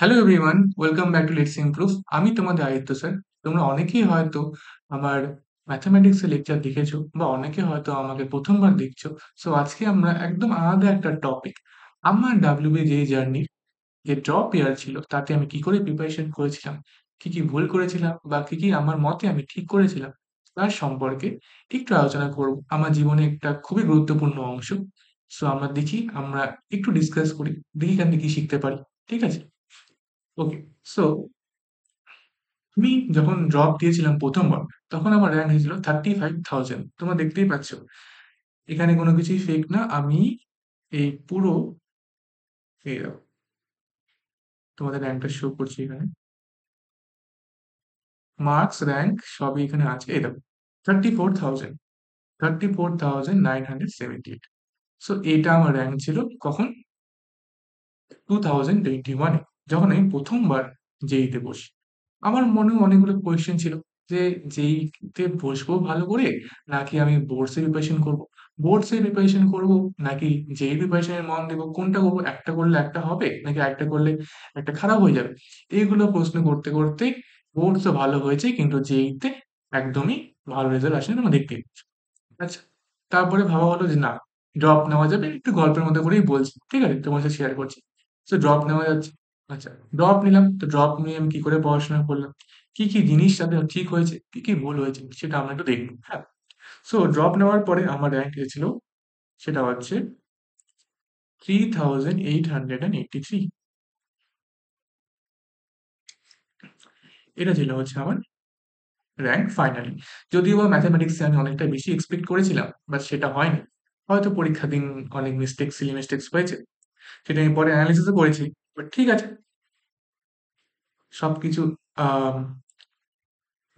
Hello everyone welcome back to let's improve আমি তোমাদের Aditya sir তোমরা অনেকেই হয়তো আমার ম্যাথামেটিক্সের লেকচার দেখেছ বা অনেকে হয়তো আমাকে প্রথমবার দেখছ। সো আজকে আমরা একদম আলাদা একটা টপিক আমার ডাব্লিউবি যে জার্নির যে ড্রপ ইয়ার ছিল, তাতে আমি কি করে প্রিপারেশন করেছিলাম, কি কি ভুল করেছিলাম বা কি কি আমার মতে আমি ঠিক করেছিলাম, তার সম্পর্কে একটু আলোচনা করব। আমার জীবনে একটা খুবই গুরুত্বপূর্ণ অংশ। সো আমরা দেখি, আমরা একটু ডিসকাস করি, দেখি থেকে কি শিখতে পারি। ঠিক আছে? ওকে সো আমি যখন ড্রপ দিয়েছিলাম প্রথমবার, তখন আমার র্যাঙ্ক হয়েছিল থার্টি ফাইভ থাউজেন্ড তোমরা দেখতেই পাচ্ছ, এখানে কোনো কিছুই ফেক না। আমি এই পুরো, এই তোমাদের র্যাঙ্কটা শো করছি এখানে। মার্কস র্যাঙ্ক সবই এখানে আছে। এই দেখো thirty four thousand thirty four thousand nine hundred seventy eight so এটা আমার র্যাঙ্ক ছিল কখন? টু থাউজেন্ড টোয়েন্টি ওয়ানে যখন আমি প্রথমবার জেইতে বসি, আমার মনেও অনেকগুলো কোয়েশ্চেন ছিল যে জেইতে বসবো ভালো করে নাকি আমি বোর্ডসে প্রিপারেশন করব? বোর্ডসে প্রিপারেশন করব নাকি জেই প্রিপারেশনের মন দেবো? কোনটা করব? একটা করলে একটা হবে নাকি একটা করলে একটা খারাপ হয়ে যাবে? এইগুলো প্রশ্ন করতে করতে বোর্ডসও ভালো হয়েছে কিন্তু জেইতে একদমই ভালো রেজাল্ট আসেনি আমরা দেখতেই পাচ্ছি। আচ্ছা তারপরে ভাবা হলো যে না ড্রপ নেওয়া যাবে। একটু গল্পের মধ্যে করেই বলছি। ঠিক আছে, তোমার সাথে শেয়ার করছি। তো ড্রপ নেওয়া যাচ্ছে। আচ্ছা ড্রপ নিলাম, তো ড্রপ নিয়ে আমি কি করে পড়াশোনা করলাম? কি কি জিনিস সাথে ঠিক হয়েছে, কি কি ভুল হয়েছে, সেটা আমরা একটু দেখব হ্যাঁ? সো ড্রপ নেওয়ার পরে আমার র্যাঙ্ক এসেছিল, সেটা হচ্ছে three thousand eight hundred and eighty three এটা ছিল হচ্ছে আমার র্যাঙ্ক ফাইনালি যদিও বা ম্যাথামেটিক্সে আমি অনেকটা বেশি এক্সপেক্ট করেছিলাম বাট সেটা হয়নি। হয়তো পরীক্ষা দিন অনেক মিস্টেক সিলি মিস্টেক্স হয়েছে। সেটা আমি পরে অ্যানালিসিসও করেছি। বাট ঠিক আছে। সবকিছু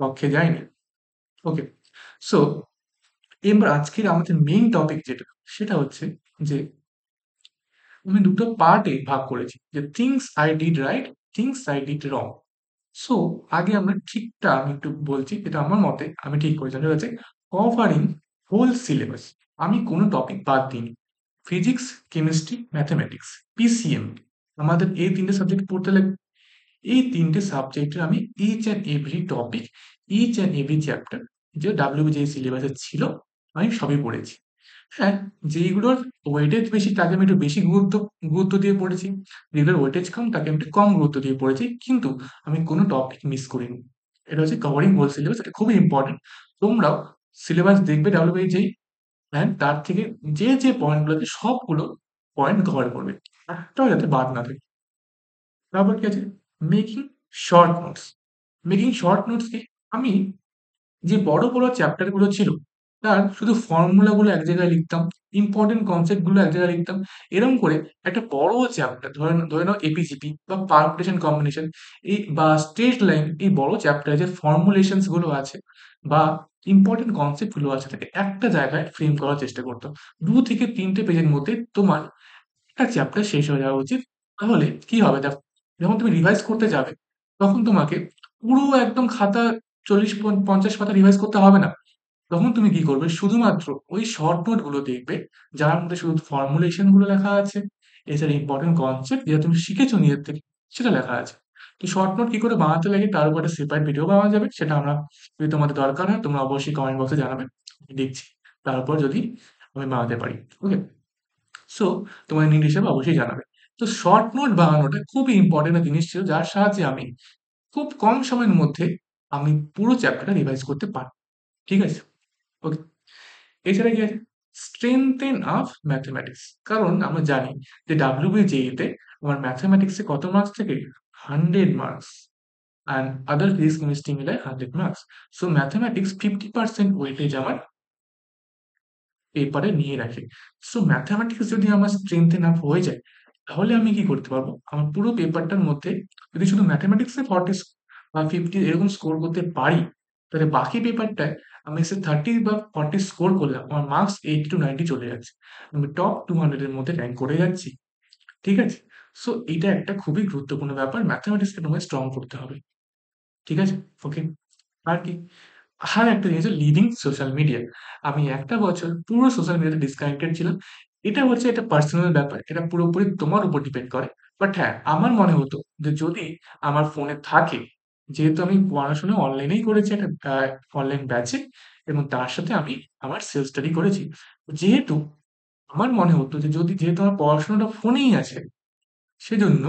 পক্ষে যায়নি। ওকে সো এবার আজকের আমাদের মেইন টপিক যেটা, সেটা হচ্ছে যে আমি দুটো পার্টে ভাগ করেছি, যে things I did right things I did wrong so আগে আমরা ঠিকটা আমি একটু বলছি যেটা আমার মতে, আমি ঠিক করেছি। সেটা হচ্ছে কভারিং হোল সিলেবাস আমি কোনো টপিক বাদ দিইনি। ফিজিক্স কেমিস্ট্রি ম্যাথামেটিক্স পিসিএম আমাদের এই তিনটে সাবজেক্ট পড়তে লাগবে। এই তিনটে সাবজেক্টের আমি each and every topic each and every chapter যে ডাব্লিউ যে সিলেবাসে ছিল, আমি সবই পড়েছি। হ্যাঁ যেইগুলোর ওয়েটেজ বেশি, তাকে আমি একটু বেশি গুরুত্ব গুরুত্ব দিয়ে পড়েছি। যেগুলোর ওয়েটেজ কম, তাকে আমি একটু কম গুরুত্ব দিয়ে পড়েছি, কিন্তু আমি কোনো টপিক মিস করিনি। এটা হচ্ছে কভারিং হোল সিলেবাস এটা খুবই ইম্পর্টেন্ট তোমরাও সিলেবাস দেখবে ডাব্লিউ যেই অ্যান্ড তার থেকে যে যে পয়েন্টগুলোতে সবগুলো পয়েন্ট কভার করবে একটাও যাতে বাদ না থাকে। তারপর কি আছে making short notes making short নোটসকে আমি যে বড় বড় চ্যাপ্টারগুলো ছিল, তার শুধু ফর্মুলাগুলো এক জায়গায় লিখতাম ইম্পর্টেন্ট কনসেপ্টগুলো এক জায়গায় লিখতাম এরকম করে একটা বড় চ্যাপ্টার ধরে ধরে নাও এপিজিপি বা পারমুটেশন কম্বিনেশন এই বা স্ট্রেট লাইন এই বড় চ্যাপ্টারে যে ফর্মুলেশনসগুলো আছে বা ইম্পর্টেন্ট কনসেপ্টগুলো আছে তাকে একটা জায়গায় ফ্রেম করার চেষ্টা করতো। দু থেকে তিনটে পেজের মধ্যে তোমার একটা চ্যাপ্টার শেষ হয়ে যাওয়া উচিত। তাহলে কি হবে যখন তুমি রিভাইজ করতে যাবে, তখন তোমাকে পুরো একদম খাতা চল্লিশ পঞ্চাশ পাতা রিভাইজ করতে হবে না। তখন তুমি কি করবে, শুধুমাত্র ওই শর্ট নোটগুলো দেখবে, যার মধ্যে শুধু ফর্মুলেশনগুলো লেখা আছে, এছাড়া ইম্পর্টেন্ট কনসেপ্ট যেটা তুমি শিখেছো নিজের থেকে, সেটা লেখা আছে। তো শর্ট নোট কি করে বানাতে লাগে, তার উপর একটা সেপারেট ভিডিও বানানো যাবে, সেটা আমরা, যদি তোমাদের দরকার হয়, তোমরা অবশ্যই কমেন্ট বক্সে জানাবে। দেখছি তারপর যদি আমি বানাতে পারি ওকে সো তোমাদের নিড হিসেবে অবশ্যই জানাবে। তো শর্ট নোট বানানোটা খুবই ইম্পর্টেন্ট জিনিস ছিল, যার সাহায্যে আমি খুব কম সময়ের মধ্যে আমি পুরো চ্যাপ্টারটা রিভাইজ করতে পারি ঠিক আছে? ওকে এছাড়া কি আছে? স্ট্রেংথেন অফ ম্যাথমেটিক্স কারণ আমরা জানি যে ডাব্লিউবিজেইতে আমার ম্যাথমেটিক্সে কত মার্কস থেকে? Hundred marks and other physics chemistry মিলে hundred marks so mathematics fifty percent weightage আমার পেপারে নিয়ে রাখে। সো ম্যাথামেটিক্স যদি আমার স্ট্রেংথেন আপ হয়ে যায়, তাহলে আমি কি করতে পারব? আমার পুরো পেপারটার মধ্যে যদি শুধু ম্যাথামেটিক্সে ফর্টি বা ফিফটি এরকম স্কোর করতে পারি, তাহলে বাকি পেপারটায় আমি সে থার্টি বা ফর্টি স্কোর করলাম আমার মার্কস এইটি টু নাইনটি চলে যাচ্ছে। আমি টপ টু হান্ড্রেডের মধ্যে র্যাঙ্ক করে যাচ্ছি। ঠিক আছে? সো এটা একটা খুবই গুরুত্বপূর্ণ ব্যাপার। ম্যাথামেটিক্সকে তোমায় স্ট্রং করতে হবে। ঠিক আছে? ওকে আর কি? আর একটা জিনিস লিডিং সোশ্যাল মিডিয়া আমি একটা বছর পুরো সোশ্যাল মিডিয়াতে ডিসকানেক্টেড ছিলাম। এটা হচ্ছে একটা পার্সোনাল ব্যাপার। এটা পুরোপুরি তোমার উপর ডিপেন্ড করে। বাট হ্যাঁ, আমার মনে হতো যে যদি আমার ফোনে থাকে, যেহেতু আমি পড়াশোনা অনলাইনেই করেছি একটা অনলাইন ব্যাচে এবং তার সাথে আমি আমার সেলফ স্টাডি করেছি। যেহেতু আমার মনে হতো যে যদি যেহেতু আমার পড়াশোনাটা ফোনেই আছে, সেজন্য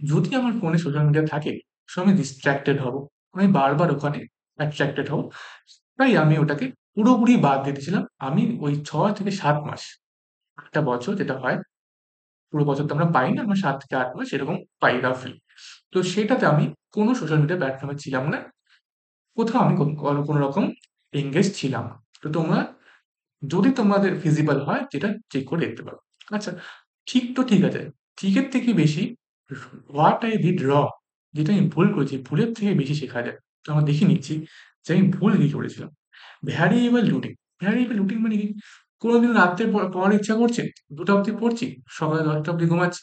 যদি আমার ফোনে সোশ্যাল মিডিয়া থাকে, আমি distracted হব। আমি বারবার ওখানে attracted হব। তাই আমি ওটাকে পুরোপুরি বাদ দিয়ে দিয়েছিলাম। আমি ওই ৬ থেকে সাত মাস, একটা বছর যেটা হয়, পুরো বছর তো আমরা পাই না। আমরা ৭ থেকে আট মাস এরকম পাই রাফলি। তো সেটাতে আমি কোনো সোশ্যাল মিডিয়া প্ল্যাটফর্মে ছিলাম না। কোথাও আমি কোন রকম এঙ্গেজ ছিলাম। তো তোমরা যদি তোমাদের ফিজিবল হয় যেটা চেক করে দেখতে পারো। আচ্ছা, ঠিক তো ঠিক আছে। ঠিকের থেকে বেশি হোয়াট আই ডিড র যেটা আমি ভুল করেছি, ভুলের থেকে বেশি শেখা যায়। তো আমরা দেখে নিচ্ছি যে আমি ভুল কি করেছিলাম। ভ্যারিয়েবল রুটিন, ভ্যারিয়েবল রুটিন মানে কি? কোনদিন রাত্রে পড়ার ইচ্ছা করছে, ২ টা অব্দি পড়ছি, সকালে ১০ টা অব্দি ঘুমাচ্ছি।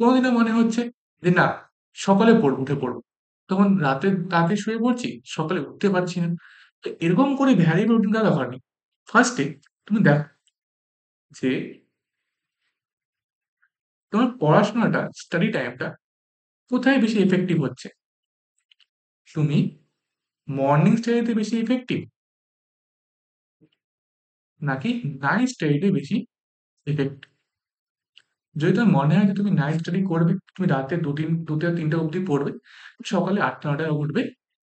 কোনদিনও মনে হচ্ছে যে না সকালে পড়ব, উঠে পড়ব। তখন রাতে তাড়াতাড়ি শুয়ে পড়ছি, সকালে উঠতে পারছি না। তো এরকম করে ভ্যারিয়েবল রুটিন করার দরকার নেই। ফার্স্ট তুমি দেখো যে তোমার পড়াশোনাটা, স্টাডি টাইমটা কোথায় বেশি এফেক্টিভ হচ্ছে? তুমি মর্নিং স্টাডিতে বেশি এফেক্টিভ নাকি নাইট স্টাডিতে বেশি ইফেক্টিভ? যদি তোমার মনে হয় যে তুমি নাইট স্টাডি করবে, তুমি রাতে ২-৩ ২টা-৩টা অব্দি পড়বে, সকালে ৮টা-৯টায় উঠবে,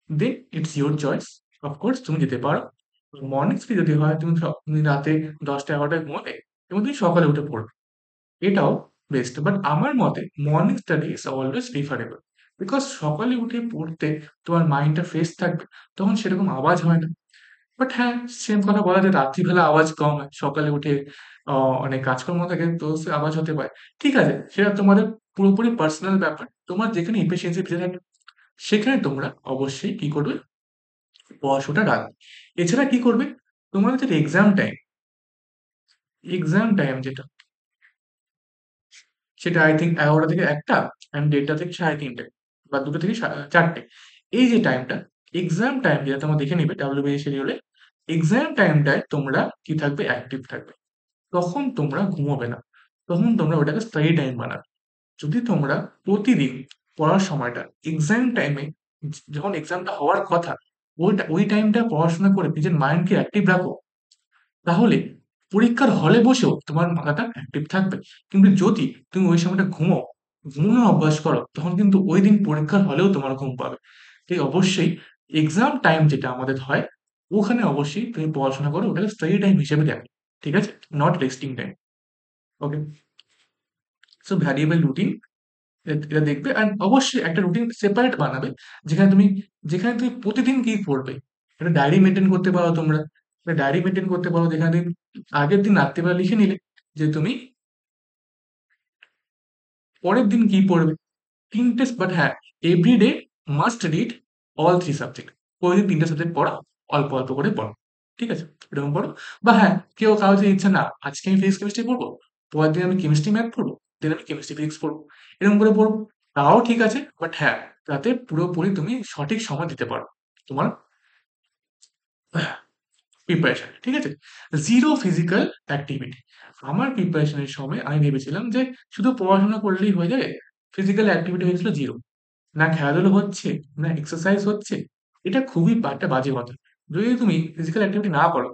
then it's your choice. Of course তুমি যেতে পারো। মর্নিং স্টাডি যদি হয় তুমি রাতে ১০টা-১১টায় ঘুমাবে এবং তুমি সকালে উঠে পড়বে। এটাও বেস্ট। বাট আমার মতে morning study is always preferable. Because সকালে উঠে পড়তে তোমার মাইন্ডটা ফ্রেশ থাকবে। তখন সেরকম আওয়াজ হয় না। বাট হ্যাঁ, সেম কথা বলা যায় রাত্রিবেলা আওয়াজ কম হয়। সকালে উঠে অনেক কাজকর্ম থাকে তো সে আওয়াজ হতে পারে। ঠিক আছে, সেটা তোমাদের পুরোপুরি পার্সোনাল ব্যাপার। তোমার যেখানে এফিসিয়েন্সি বেশি থাকে সেখানে তোমরা অবশ্যই কি করবে? পড়াশোনাটা রাখবে। এছাড়া কি করবে? তোমাদের যেটা এক্সাম টাইম এক্সাম টাইম যেটা সেটা আই থিঙ্ক এগারোটা থেকে একটা অ্যান্ড দেড়টা থেকে ৩:৩০ বা দুটো থেকে ৪টে। এই যে টাইমটা, এক্সাম টাইম যেটা তোমরা দেখে নিবে WBS শিডিউলে, এক্সাম টাইমটায় তোমরা কি থাকবে? অ্যাক্টিভ থাকবে। তখন তোমরা ঘুমোবে না। তখন তোমরা ওটাকে স্টাডি টাইম বানাবে। যদি তোমরা প্রতিদিন পড়ার সময়টা এক্সাম টাইমে যখন এক্সামটা হওয়ার কথা, ওইটা ওই টাইমটা পড়াশোনা করে নিজের মাইন্ডকে অ্যাক্টিভ রাখো, তাহলে পরীক্ষার হলে বসেও তোমার মাথাটা অ্যাক্টিভ থাকবে। কিন্তু যদি তুমি ওই সময়টা ঘুমো ঘুমানোর অভ্যাস করো, তখন কিন্তু ওই দিন পরীক্ষার হলেও তোমার ঘুম পাবে। তাই অবশ্যই এক্সাম টাইম যেটা আমাদের হয়, ওখানে অবশ্যই তুমি পড়াশোনা করো, ওটাকে স্টাডি টাইম হিসেবে দেখো। ঠিক আছে? Not resting time. Okay? So variable routine এটা দেখবে অ্যান্ড অবশ্যই একটা রুটিন সেপারেট বানাবে। যেখানে তুমি যেখানে তুমি প্রতিদিন কি পড়বে, একটা ডায়েরি মেনটেন করতে পারো তোমরা। ডায়েরি মেনটেন করতে পারো যেখানে তুমি আগের দিন রাত্রিবেলা লিখে নিলে যে তুমি পরের দিন কি পড়বে। ৩ টে বাট হ্যাঁ, everyday must read all three subject. প্রতিদিন ৩ টা সাবজেক্ট পড়া, অল্প, অল্প করে পড়ো। ঠিক আছে? এরকম পড়ো। বা হ্যাঁ, কেউ কারও যদি ইচ্ছা না, আজকে আমি ফিজিক্স, কেমিস্ট্রি পড়ব, পরের দিন আমি কেমিস্ট্রি, ম্যাথ পড়ব, দেন আমি কেমিস্ট্রি, ফিজিক্স পড়ব। এরকম করে পড়ব। তাও ঠিক আছে। বাট হ্যাঁ, যাতে পুরোপুরি তুমি সঠিক সময় দিতে পারো। তোমার প্রিপারেশন, ঠিক আছে? Zero physical activity. আমার প্রিপারেশন এর সময় আমি ভেবেছিলাম যে শুধু পড়াশোনা করলেই হয়ে যাবে। ফিজিক্যাল অ্যাক্টিভিটি হয়েছিল জিরো না খেলাধুলো হচ্ছে, না এক্সারসাইজ হচ্ছে। এটা খুবই একটা বাজে কথা। যদি তুমি ফিজিক্যাল অ্যাক্টিভিটি না করো,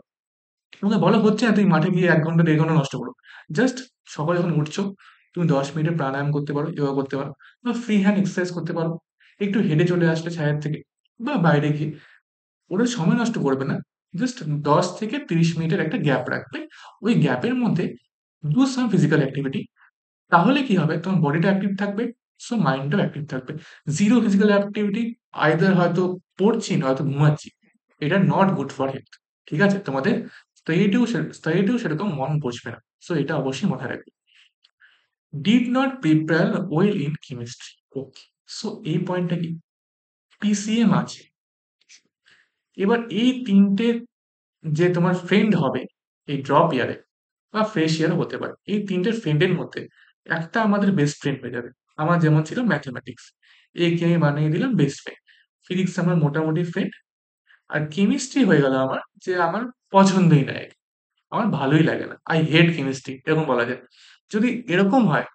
তোমাকে বলা হচ্ছে না তুমি মাঠে গিয়ে এক ঘণ্টা দেড় ঘণ্টা নষ্ট করো। জাস্ট সকালে যখন উঠছো, তুমি দশ মিনিটে প্রাণায়াম করতে পারো, যোগা করতে পারো বা ফ্রি হ্যান্ড এক্সারসাইজ করতে পারো। একটু হেঁটে চলে আসলে ছাদের থেকে বা বাইরে গিয়ে। ওটা সময় নষ্ট করবে না। জাস্ট ১০ থেকে ৩০ মিনিটের একটা গ্যাপ রাখবে। ওই গ্যাপের মধ্যে ডু সাম ফিজিক্যাল অ্যাক্টিভিটি। তাহলে কি হবে? তোমার বডিটা অ্যাক্টিভ থাকবে, সো মাইন্ডটাও অ্যাক্টিভ থাকবে। জিরো ফিজিক্যাল অ্যাক্টিভিটি আইদার হয়তো পড়ছি নয়তো ঘুমাচ্ছি। এটা নট গুড ফর হেলথ। ঠিক আছে? তোমাদের স্টাডিতেও সে স্টাডিতেও সেরকম মন বসবে না। সো এটা অবশ্যই মাথায় রাখবে। Did not prepare well in chemistry. Okay. So এই পয়েন্টটা কি? পিসিএম আছে। এবার এই ৩ টে যে তোমার ফ্রেন্ড হবে এই ড্রপ ইয়ারে বা ফ্রেশ ইয়ারও হতে পারে। এই ৩ টে ফ্রেন্ডের মধ্যে একটা আমাদের বেস্ট ফ্রেন্ড হয়ে যাবে। আমার যেমন ছিল ম্যাথমেটিক্স। একে আমি বানিয়ে দিলাম বেস্ট ফ্রেন্ড। ফিজিক্স আমার মোটামুটি ফ্রেন্ড। আর কেমিস্ট্রি হয়ে গেল আমার যে আমার পছন্দই না। আমার ভালোই লাগে না। আই হেট কেমিস্ট্রি এরকম বলা যায়। যদি এরকম হয়,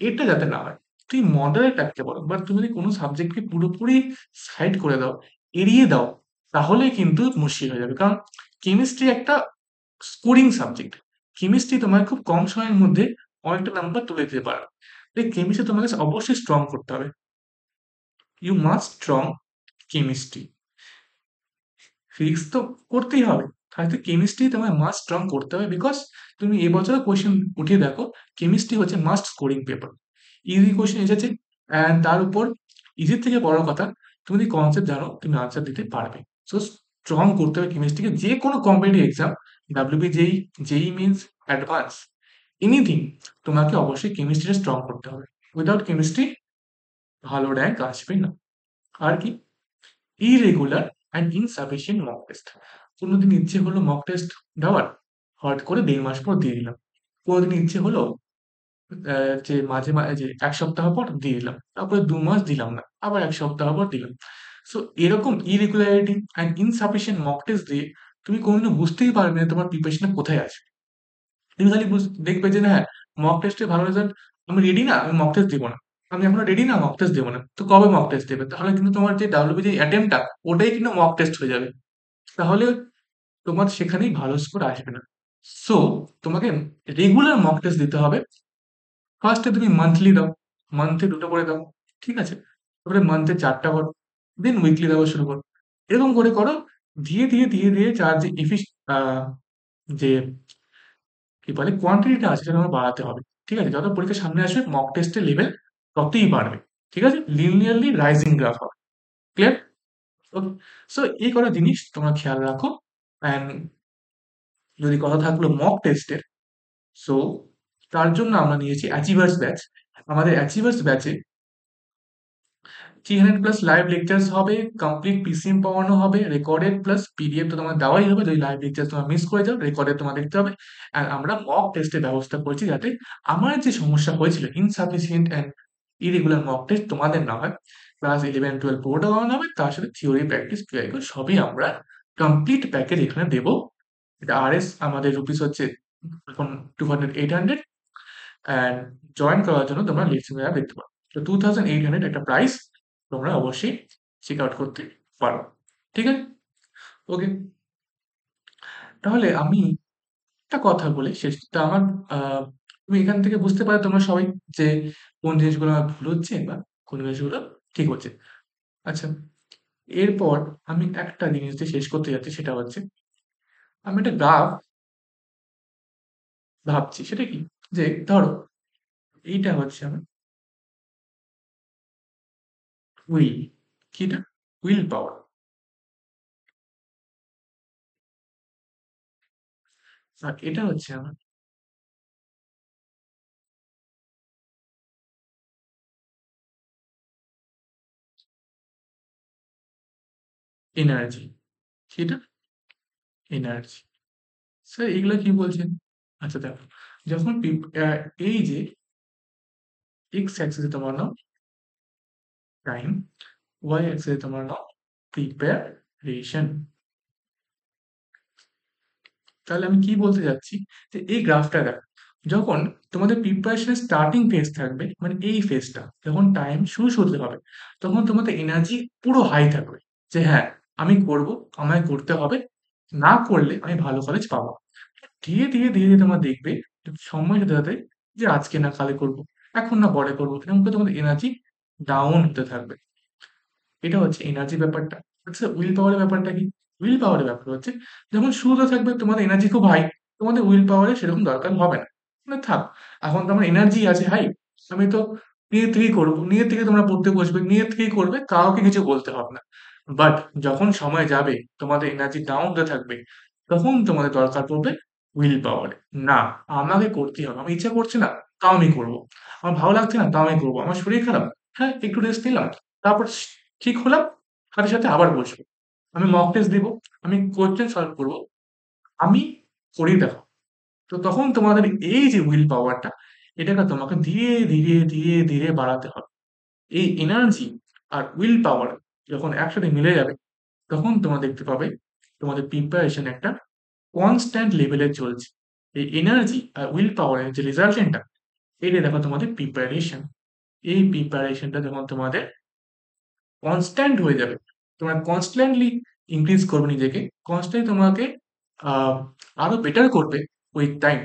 এটা যাতে না হয়। তুমি মডারেট রাখতে পারো বাট তুমি যদি কোনো সাবজেক্টকে পুরোপুরি সাইড করে দাও এড়িয়ে দাও তাহলে কিন্তু মুশকিল হয়ে যাবে। কারণ কেমিস্ট্রি একটা স্কোরিং সাবজেক্ট কেমিস্ট্রি তোমার খুব কম সময়ের মধ্যে অনেকটা নাম্বার তুলে দিতে পারো। তাই কেমিস্ট্রি তোমাকে অবশ্যই স্ট্রং করতে হবে। You must strong chemistry physics তো করতেই হবে। তাহলে কেমিস্ট্রি তোমায় মাস্ট স্ট্রং করতে হবে বিকজ তুমি এবছরও কোয়েশ্চেন উঠিয়ে দেখো কেমিস্ট্রি হচ্ছে must scoring paper easy question এসেছে অ্যান্ড তার উপর ইজির থেকে বড় কথা, তুমি যদি কনসেপ্ট জানো, তুমি আনসার দিতে পারবে। সো স্ট্রং করতে হবে কেমিস্ট্রিকে যে কোনো কম্পিটিভ এক্সাম ডাব্লিউবি যেই যেই মিনস অ্যাডভান্স এনিথিং তোমাকে অবশ্যই কেমিস্ট্রিটা স্ট্রং করতে হবে। উইদাউট কেমিস্ট্রি ভালো র্যাঙ্ক আসবে না। আর কি? Irregular and insufficient mock test কোনোদিন ইচ্ছে হলো মক টেস্ট দেওয়ার, হট করে দেড় মাস পর দিয়ে দিলাম। কোনোদিন ইচ্ছে হলো যে মাঝে মাঝে যে এক সপ্তাহ পর দিয়ে দিলাম। তারপরে দু মাস দিলাম না, আবার এক সপ্তাহ পর দিলাম। সো এরকম irregularity and insufficient mock test দিয়ে তুমি কোনোদিনও বুঝতেই পারবে না তোমার প্রিপারেশনটা কোথায় আছে। তুমি খালি দেখবে যে হ্যাঁ মক টেস্টে ভালো রেজাল্ট আমি রেডি না, আমি মক টেস্ট দেবো না। আমি এখনও রেডি না মক টেস্ট দেবো না। তো কবে মক টেস্ট দেবে? তাহলে কিন্তু তোমার যে ডাব্লিউবি যে অ্যাটেম্পটা ওটাই কিন্তু মক টেস্ট হয়ে যাবে। তাহলে তোমার সেখানেই ভালো স্কোর আসবে না। সো তোমাকে রেগুলার মক টেস্ট দিতে হবে। ফার্স্টে তুমি মান্থলি দাও। মান্থে দুটো করে দাও। ঠিক আছে? তারপরে মান্থে চারটা করো। দেন উইকলি দেওয়া শুরু করো। এরকম করে করো, ধীরে ধীরে ধীরে ধীরে যার যে যে কি বলে কোয়ান্টিটিটা আছে সেটা বাড়াতে হবে। ঠিক আছে? যত পরীক্ষার সামনে আসবে মক টেস্টের লেভেল ততই বাড়বে। ঠিক আছে? লিনিয়ারলি রাইজিং গ্রাফ হবে। ক্লিয়ার ওকে সো এই কটা জিনিস তোমরা খেয়াল রাখো। অ্যান্ড যদি কথা থাকল মক টেস্টের সো তার জন্য আমরা নিয়েছি অ্যাচিভার্স ব্যাচ আমাদের অ্যাচিভার্স ব্যাচে three hundred plus live lectures হবে কমপ্লিট পিসিএম পাওয়ানো হবে রেকর্ডেড প্লাস পিডিএফ তো তোমার দেওয়াই হবে, যদি লাইভ লেকচার তোমার মিস করে যাও রেকর্ডে তোমার দেখতে হবে। আর আমরা মক টেস্টের ব্যবস্থা করছি যাতে আমার যে সমস্যা হয়েছিল insufficient and irregular mock test তোমাদের না হয় ক্লাস ইলেভেন টুয়েলভ পুরোটা করানো হবে, তার সাথে থিওরি প্র্যাকটিস পিআইকো সবই আমরা কমপ্লিট প্যাকেজ এখানে দেবো। এটা আর এস আমাদের রুপিস হচ্ছে এখন two hundred eight hundred and join করার জন্য তোমরা লিস্ট দেখতে পারো। তো টু থাউজেন্ড এইট হান্ড্রেড একটা প্রাইস তোমরা অবশ্যই চেক আউট করতে পারো। ঠিক আছে? ওকে তাহলে আমি একটা কথা বলি তা আমার তুমি এখান থেকে বুঝতে পারো তোমরা সবাই যে কোন জিনিসগুলো আমার ভুল হচ্ছে বা কোন জিনিসগুলো ঠিক হচ্ছে। আচ্ছা এরপর আমি একটা জিনিস দিয়ে শেষ করতে যাচ্ছি সেটা হচ্ছে, আমি একটা গ্রাফ ভাবছি। সেটা কি? যে ধরো, এইটা হচ্ছে আমার উইল কি এটা উইল পাওয়ার এটা হচ্ছে আমার। এনার্জি সেটা এনার্জি স্যার এগুলো কি বলছেন? আচ্ছা দেখো, যখন এই যে এক্স অ্যাক্সিসে তোমার নাম ওয়াই অ্যাক্সিসে তোমার প্রিপারেশন তাহলে আমি কি বলতে যাচ্ছি? যে এই গ্রাফটা দেখ, যখন তোমাদের প্রিপারেশনের স্টার্টিং ফেজ থাকবে মানে এই ফেজটা যখন টাইম শুরু শুরুতে হবে, তখন তোমাদের এনার্জি পুরো হাই থাকবে। যে হ্যাঁ আমি করব, আমায় করতে হবে, না করলে আমি ভালো কলেজ পাবো ধীরে ধীরে ধীরে ধীরে তোমরা দেখবে সময় সাথে সাথে যে আজকে না কালে করব, এখন না পরে করব, এরকম করে তোমাদের এনার্জি ডাউন হতে থাকবে। এটা হচ্ছে এনার্জি ব্যাপারটা। আচ্ছা উইল পাওয়ারের ব্যাপারটা কি? উইল পাওয়ারের ব্যাপার হচ্ছে, যখন শুরুতে থাকবে, তোমাদের এনার্জি খুব হাই তোমাদের উইল পাওয়ারে সেরকম দরকার হবে না। মানে থাক, এখন তো আমার এনার্জি আছে হাই আমি তো নিজের থেকেই করব নিজের থেকে তোমরা পড়তে বসবে নিজের থেকেই করবে, কাউকে কিছু বলতে হবে না। বাট যখন সময় যাবে, তোমাদের এনার্জি ডাউন হতে থাকবে, তখন তোমাদের দরকার পড়বে উইল পাওয়ার না, আমাকে করতেই হবে, আমার ইচ্ছা করছে না, তাও আমি করব। আমার ভালো লাগছে না, তাও আমি করব। আমার শরীর খারাপ হ্যাঁ একটু রেস্ট নিলাম। তারপর ঠিক হলাম, সাথে সাথে আবার বসবো। আমি মক টেস্ট দিব, আমি কোয়েশ্চেন সলভ করব, আমি করি দেখো তো তখন তোমাদের এই যে উইল পাওয়ারটা এটাকে তোমাকে ধীরে ধীরে ধীরে ধীরে বাড়াতে হবে। এই এনার্জি আর উইল পাওয়ার যখন একসাথে মিলে যাবে, তখন তোমরা দেখতে পাবে, তোমাদের প্রিপারেশন একটা কনস্ট্যান্ট লেভেলে চলছে। এই এনার্জি আর উইল পাওয়ারের যে রেজাল্টেন্টটা এটা দেখো তোমাদের প্রিপারেশন এই প্রিপারেশনটা যখন তোমাদের কনস্ট্যান্ট হয়ে যাবে, তোমরা কনস্ট্যান্টলি ইনক্রিজ করবে নিজেকে কনস্ট্যান্টলি তোমাকে আরও বেটার করবে উইথ টাইম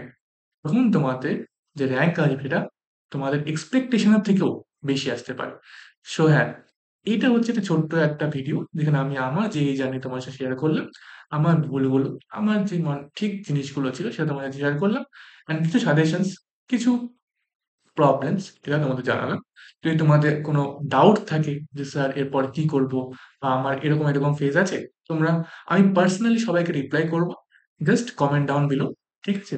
তখন তোমাদের যে র্যাঙ্ক আসবে সেটা তোমাদের এক্সপেকটেশনের থেকেও বেশি আসতে পারে। সো হ্যাঁ এটা হচ্ছে একটা ছোট্ট একটা ভিডিও যেখানে আমি আমার যে জার্নি তোমার সাথে শেয়ার করলাম, আমার ভুলগুলো, আমার যে ঠিক জিনিসগুলো ছিল সেটা তোমার সাথে শেয়ার করলাম অ্যান্ড কিছু সাজেশনস কিছু প্রবলেমস এটা তোমাদের জানালাম যদি তোমাদের কোনো ডাউট থাকে যে, স্যার, এরপর কি করব? বা, আমার এরকম এরকম ফেজ আছে, তোমরা, আমি পার্সোনালি সবাইকে রিপ্লাই করব। জাস্ট কমেন্ট ডাউন বিলো ঠিক আছে?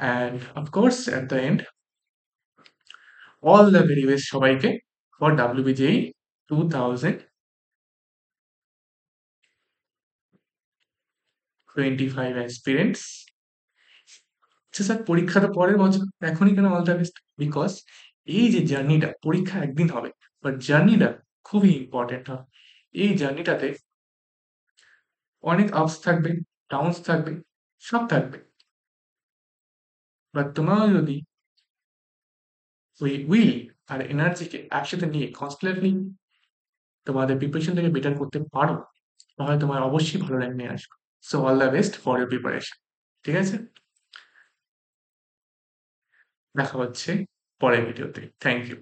And of course at the end all the very best সবাইকে for WBJEE two thousand twenty five experience আচ্ছা স্যার পরীক্ষা তো পরের বছর, এখনই কেন অল দ্য বেস্ট বিকজ এই যে জার্নিটা পরীক্ষা একদিন হবে বাট জার্নিটা খুবই ইম্পর্টেন্ট হয়। এই জার্নিটাতে অনেক আপস থাকবে ডাউনস থাকবে, সব থাকবে। বাট তোমরা যদি ওই উইল আর এনার্জিকে একসাথে নিয়ে কনস্ট্যান্টলি তোমাদের প্রিপারেশনটাকে বেটার করতে পারো, তাহলে তোমার অবশ্যই ভালো র্যাঙ্ক নিয়ে আসবে। So all the best for your preparation ঠিক আছে? দেখা হচ্ছে পরের ভিডিওতে। Thank you